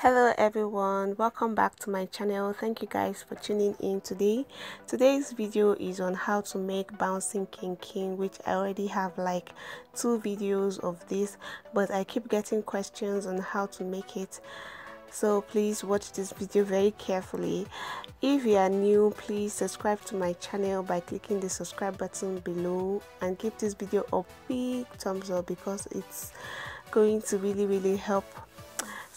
hello everyone. Welcome back to my channel. Thank you guys for tuning in today. Today's video is on how to make bouncing kinky which i already have like two videos of this but i keep getting questions on how to make it. So please watch this video very carefully. If you are new please subscribe to my channel by clicking the subscribe button below and give this video a big thumbs up because it's going to really really help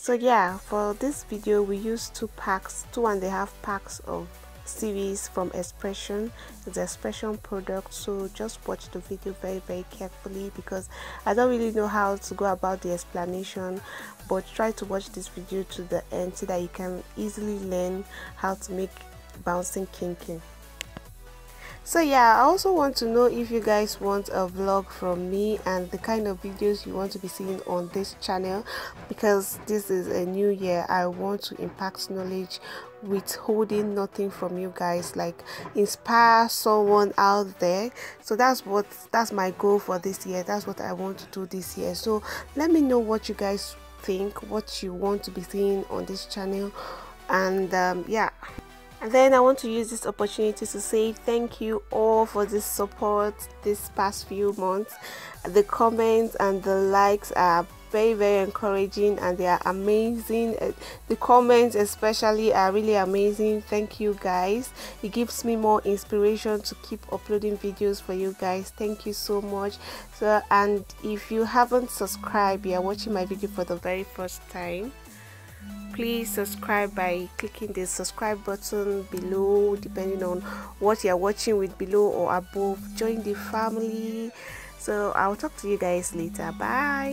so yeah for this video we use two packs two and a half packs of series from expression. It's expression product so just watch the video very very carefully because i don't really know how to go about the explanation but try to watch this video to the end so that you can easily learn how to make bouncing kinky so yeah i also want to know if you guys want a vlog from me and the kind of videos you want to be seeing on this channel because this is a new year. I want to impact knowledge withholding nothing from you guys like inspire someone out there. So that's what that's my goal for this year. That's what i want to do this year. So let me know what you guys think what you want to be seeing on this channel. And um, yeah and then i want to use this opportunity to say thank you all for this support this past few months. The comments and the likes are very very encouraging and they are amazing. Uh, the comments especially are really amazing. Thank you guys. It gives me more inspiration to keep uploading videos for you guys. Thank you so much. So and if you haven't subscribed you are watching my video for the very first time please subscribe by clicking the subscribe button below depending on what you're watching with below or above. Join the family. So i'll talk to you guys later. Bye.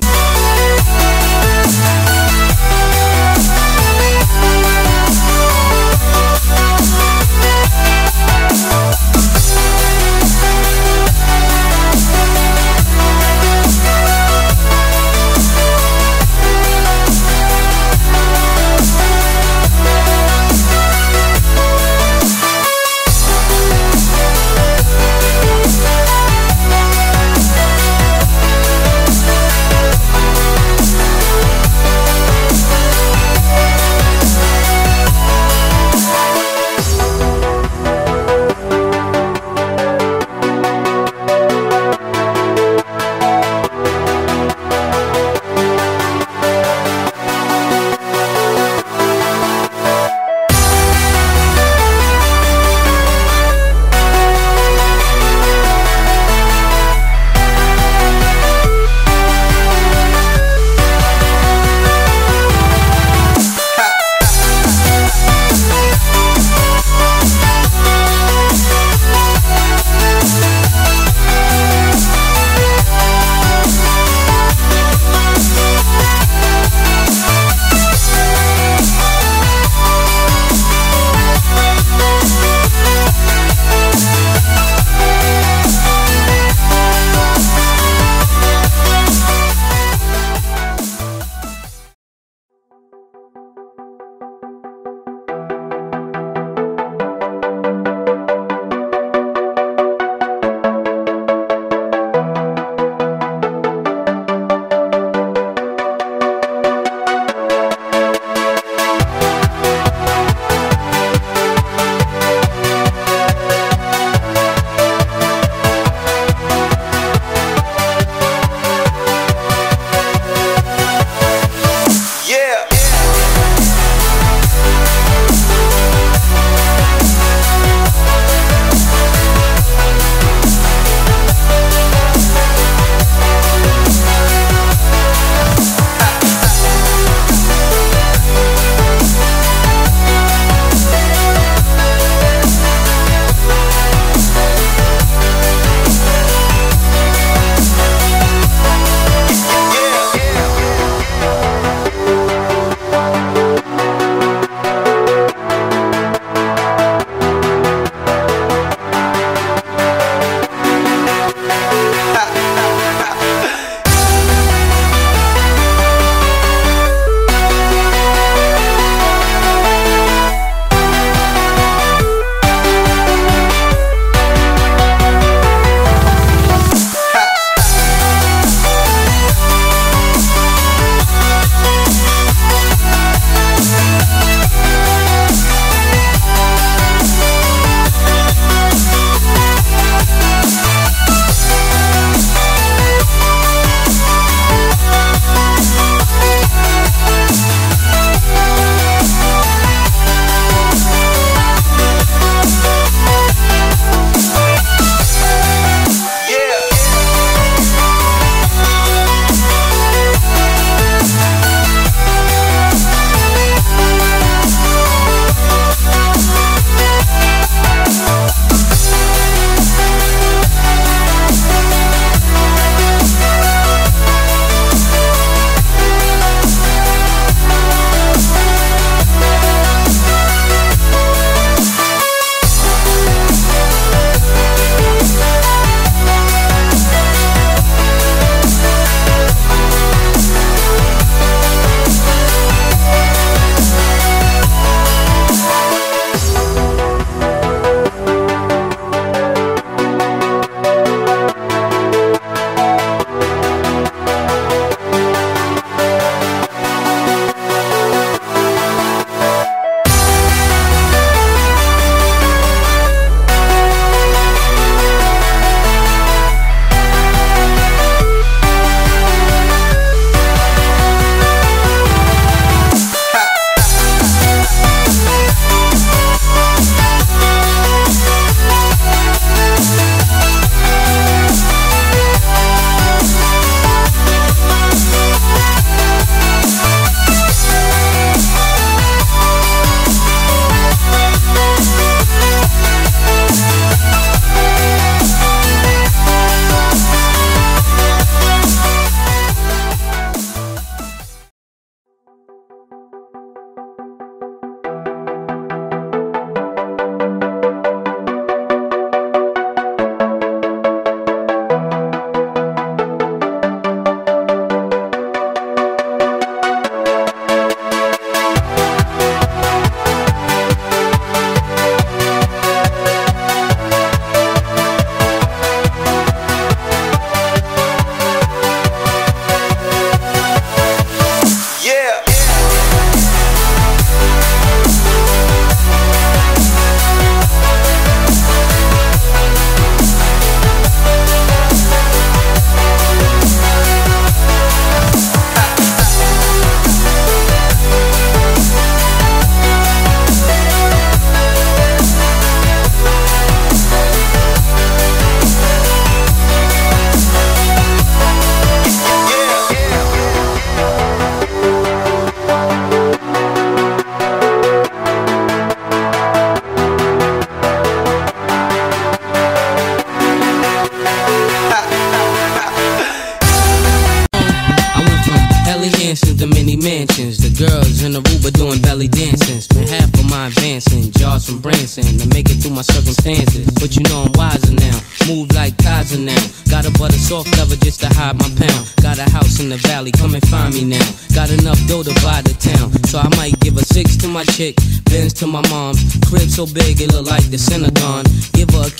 Aruba doing belly dancing. Spent half of my advancing, jars from Branson to make it through my circumstances. But you know I'm wiser now, move like Kaiser now. Got a butter soft leather just to hide my pound. Got a house in the valley, come and find me now. Got enough dough to buy the town, so I might give a six to my chick, Benz to my mom. Crib so big it look like the Synagogue. Give her a